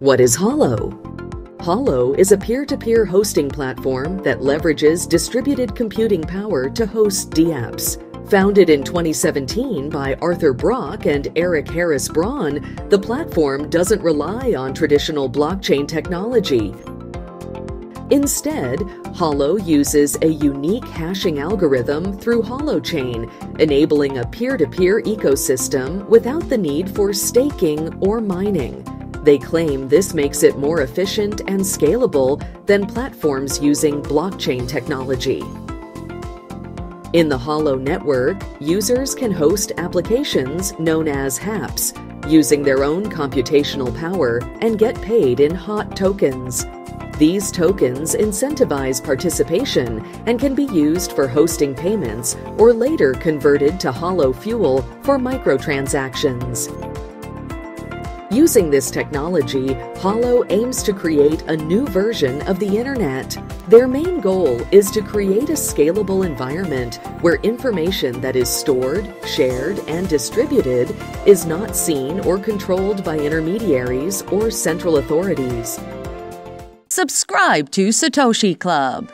What is Holo? Holo is a peer to peer hosting platform that leverages distributed computing power to host DApps. Founded in 2017 by Arthur Brock and Eric Harris Braun, the platform doesn't rely on traditional blockchain technology. Instead, Holo uses a unique hashing algorithm through Holochain, enabling a peer to peer ecosystem without the need for staking or mining. They claim this makes it more efficient and scalable than platforms using blockchain technology. In the Holo network, users can host applications known as hApps using their own computational power and get paid in HOT tokens. These tokens incentivize participation and can be used for hosting payments or later converted to HoloFuel for microtransactions. Using this technology, Holo aims to create a new version of the Internet. Their main goal is to create a scalable environment where information that is stored, shared, and distributed is not seen or controlled by intermediaries or central authorities. Subscribe to Satoshi Club.